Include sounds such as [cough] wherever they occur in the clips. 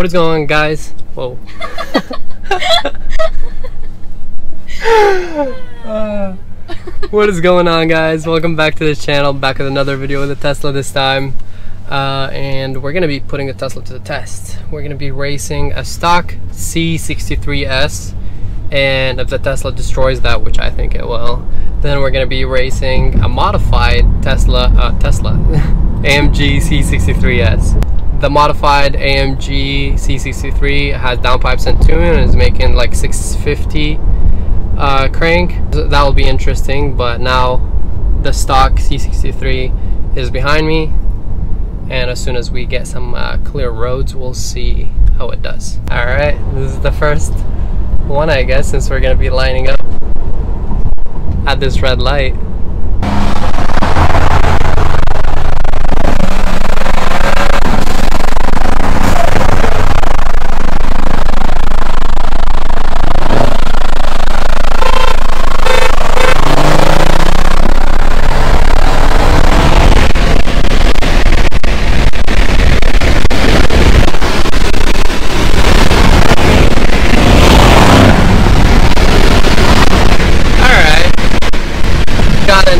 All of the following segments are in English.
What is going on guys? Whoa. Uh, [laughs] what is going on guys? Welcome back to this channel. Back with another video with a Tesla this time. Uh, and we're going to be putting the Tesla to the test. We're going to be racing a stock C63S and if the Tesla destroys that, which I think it will, then we're going to be racing a modified Tesla, uh, Tesla, [laughs] AMG C63S the modified AMG C63 has downpipes and tune and is making like 650 uh, crank. That will be interesting, but now the stock C63 is behind me and as soon as we get some uh, clear roads, we'll see how it does. All right, this is the first one, I guess, since we're gonna be lining up at this red light.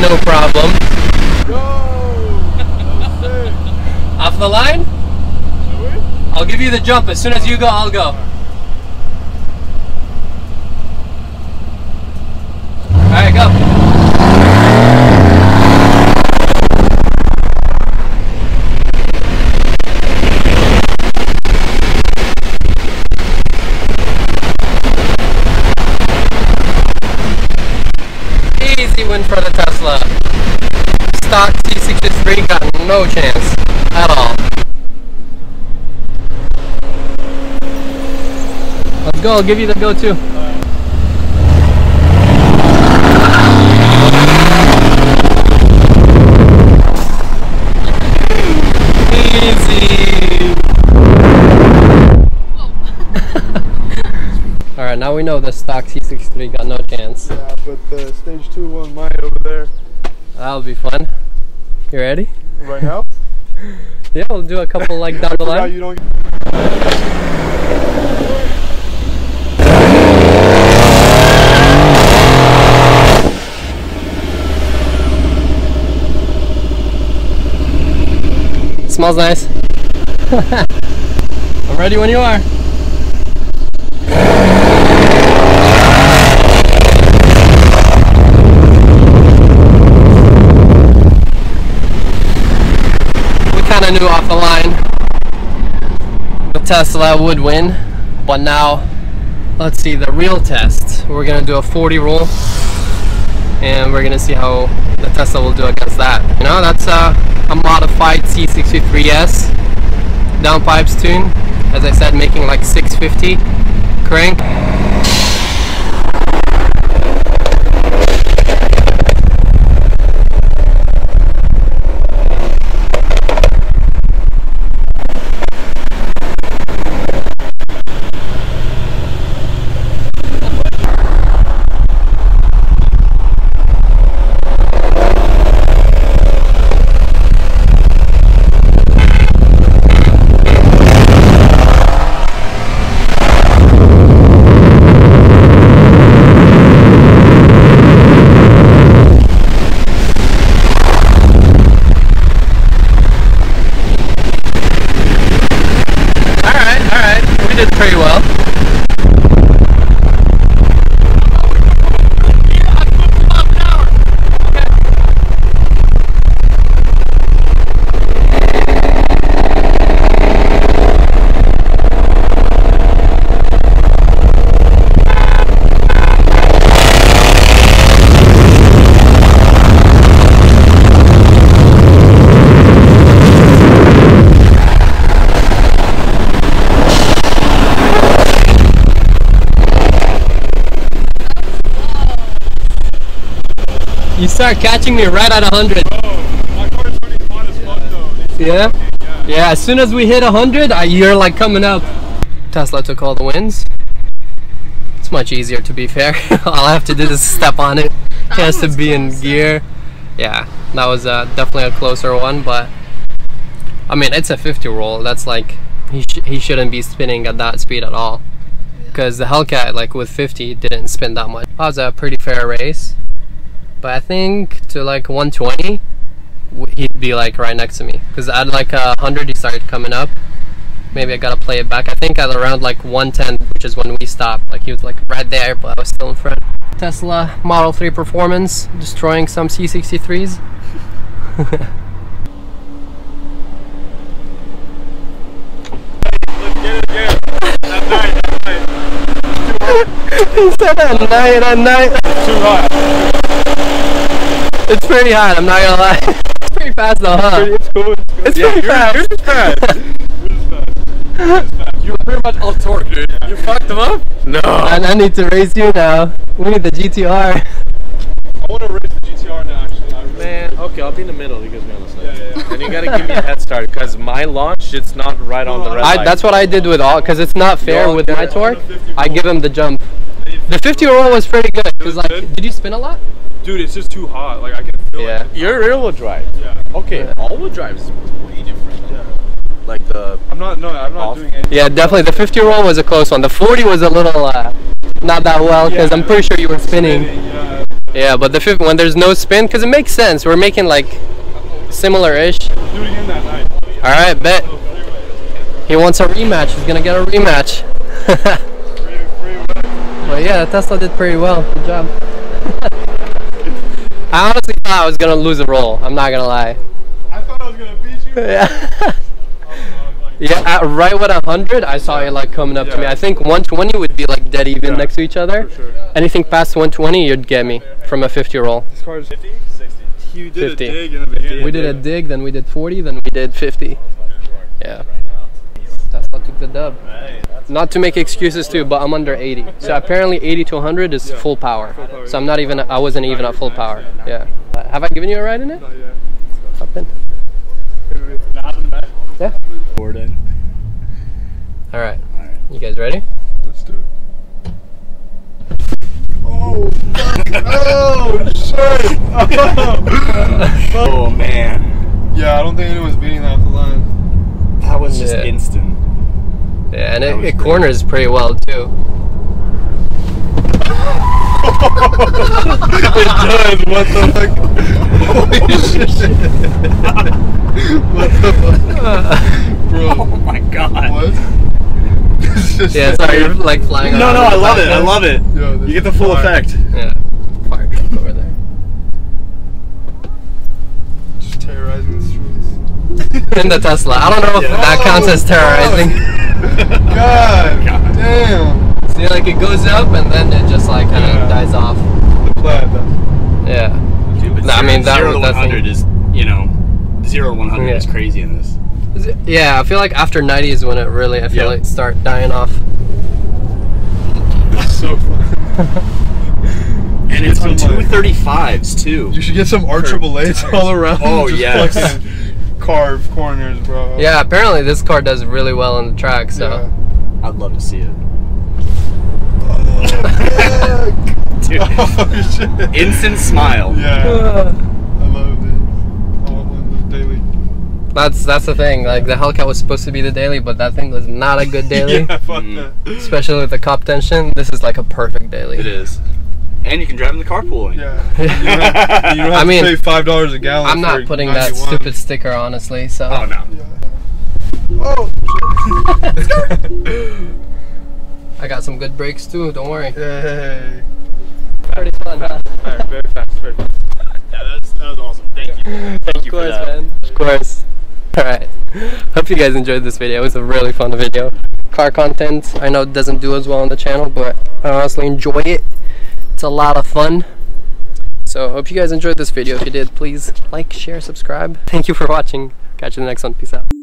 no problem. Go! Off the line? I'll give you the jump. As soon as you go, I'll go. Alright, go. win for the Tesla. Stock C63 got no chance at all. Let's go, I'll give you the go too. Easy. Alright, now we know the stock C63 got no chance. Yeah, but the stage 2 one might over there. That'll be fun. You ready? Right now? Yeah, we'll do a couple like down the [laughs] line. You don't smells nice. [laughs] I'm ready when you are. Knew off the line the Tesla would win, but now let's see the real test. We're gonna do a 40 roll and we're gonna see how the Tesla will do against that. You know, that's a, a modified C63S downpipes tune. As I said, making like 650 crank. You start catching me right at 100. Yeah? Yeah, as soon as we hit 100, you're like coming up. Tesla took all the wins. It's much easier to be fair. [laughs] all I have to do is step on it. He has to be in gear. yeah, that was uh, definitely a closer one. But I mean, it's a 50 roll. That's like he sh- he shouldn't be spinning at that speed at all. Because the Hellcat, like with 50, didn't spin that much. That was a pretty fair race. But I think to like 120, he'd be like right next to me. Because at like a 100, he started coming up. Maybe I gotta play it back. I think at around like 110, which is when we stopped, like he was like right there, but I was still in front. Tesla Model 3 Performance destroying some C63s. [laughs] he said at night, at night. Too hot. It's pretty hot, I'm not gonna lie. [laughs] it's pretty fast though, huh? It's cool. It's cool. It's pretty fast. Yours is fast. [laughs] Yours is fast. You were pretty much off torque, dude. You fucked them up? No. And I need to race you now. We need the GTR. I want to race the GTR now, actually. Really Man, okay, I'll be in the middle. You guys be on the side. Yeah, yeah, yeah. And you gotta give me a head start because my launch, it's not right on the red I, light. that's what I did with all, because it's not fair all with my torque. I give him the jump. The 50 roll was pretty good, because was like, good? did you spin a lot? Dude, it's just too hot. Like, I can feel Yeah. it. Your rear wheel drive. Yeah. Okay, Yeah. all wheel drive is way different. Yeah. Like the. I'm not, no, I'm not Off. doing anything. Yeah, definitely. The 50 roll was a close one. The 40 was a little, uh, not that well, because Yeah, I'm pretty sure you were spinning. Yeah. Yeah, but the 50, when there's no spin, because it makes sense. We're making like similar-ish. Do it again that night. All right, bet. He wants a rematch. He's gonna get a rematch. [laughs] Free, free, But yeah, Tesla did pretty well. Good job. [laughs] I honestly thought I was gonna lose a roll. I'm not gonna lie. I thought I was going to beat you. Yeah. [laughs] yeah. At right with hundred, I saw you like coming up to me. I think 120 would be like dead even Yeah, next to each other. For sure. Anything past 120, you'd get me from a 50 roll. This car is 50? 60. You did 50. a dig in the beginning. We did a dig, then we did 40, then we did 50. Yeah. Tesla took the dub. Not to make excuses too, but I'm under 80. So apparently 80 to 100 is full power. power, So I'm not even, I wasn't even at full power. Yeah. Uh, have I given you a ride in it? Not yet. Hop in. Yeah. Gordon. All right. Alright. You guys ready? Let's do it. Oh, fuck. [laughs] oh, shit. [laughs] Oh man. yeah, I don't think anyone's beating that off the line. That was just Yeah. instant. Yeah, and it, it corners pretty well too. it does. What the fuck? Holy [laughs] shit. what the fuck? Bro, Oh my god. what? This is just Yeah, sorry, you're like flying No, around no, I love it. I love it. Yo, You get the full fire. effect. Yeah. Fire truck over there. Just terrorizing the streets. [laughs] In the Tesla. I don't know if Yeah. that counts as terrorizing. Oh, God, God. damn. See, like it goes up and then it just like kind of Yeah. dies off. The plaid, though. Yeah. Dude, but No, I mean, that zero to one hundred is, you know, zero to 100 Yeah. is crazy in this. It- Yeah, I feel like after 90 is when it really, I feel Yeah. like start dying off. It's so [laughs] fun. And it's on 235s too. You should get some R triple A's all around. Oh, Just yes. fucking carve corners, bro. Yeah, apparently this car does really well on the track, so. Yeah. I'd love to see it. [laughs] Dude, oh shit. instant smile. Yeah, [laughs] I love it. I want one of those daily. That's that's the thing. Like the Hellcat was supposed to be the daily, but that thing was not a good [laughs] daily. Yeah, fuck Mm. that. Especially with the cop tension, this is like a perfect daily. It is. And you can drive in the carpooling. Yeah. You don't [laughs] have, you don't have I mean, to pay five dollars a gallon. I'm not for putting that stupid sticker, honestly. So Oh no. Yeah. Oh. [laughs] I got some good brakes too. Don't worry. Yay. Pretty fun, huh? Alright, very fast, very fast. Yeah, that was, that was awesome. Thank you. Thank of you course, for that. man. Of course. All right. Hope you guys enjoyed this video. It was a really fun video. Car content. I know it doesn't do as well on the channel, but I honestly enjoy it. It's a lot of fun. So hope you guys enjoyed this video. If you did, please like, share, subscribe. Thank you for watching. Catch you in the next one. Peace out.